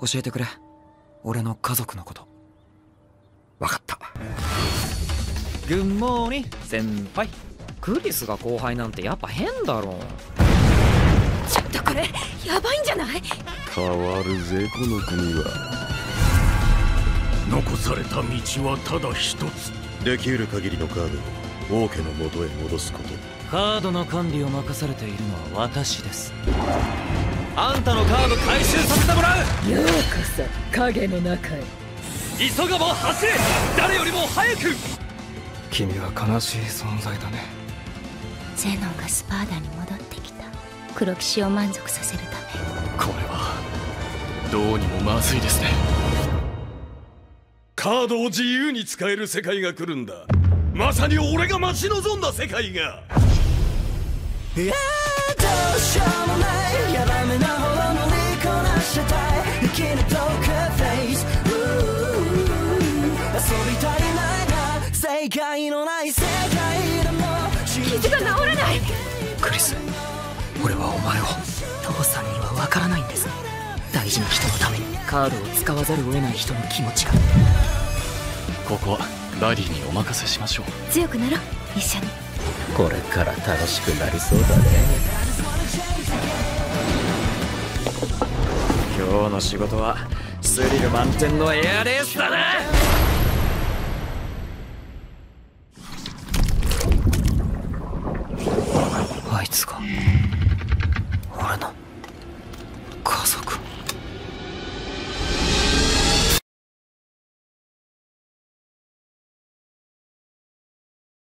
教えてくれ。俺の家族のこと。分かった。グッモーニ先輩。クリスが後輩なんてやっぱ変だろ。ちょっとこれやばいんじゃない？変わるぜこの国は。残された道はただ一つ。できる限りのカードを王家の元へ戻すこと。カードの管理を任されているのは私です。あんたのカード回収させてもらうようこそ影の中へ。急がば走れ。誰よりも早く。君は悲しい存在だね。ゼノンがスパーダに戻ってきた。黒騎士を満足させるため。これはどうにもまずいですね。カードを自由に使える世界が来るんだ。まさに俺が待ち望んだ世界が。いやどうしようもない。やばめなな正解のない世界でも傷が治らない。クリス俺はお前を父さんには分からないんです。大事な人のためにカードを使わざるを得ない人の気持ちが。ここはラリーにお任せしましょう。強くなろう。一緒に。これから楽しくなりそうだね。今日の仕事はスリル満点のエアレースだなあいつが。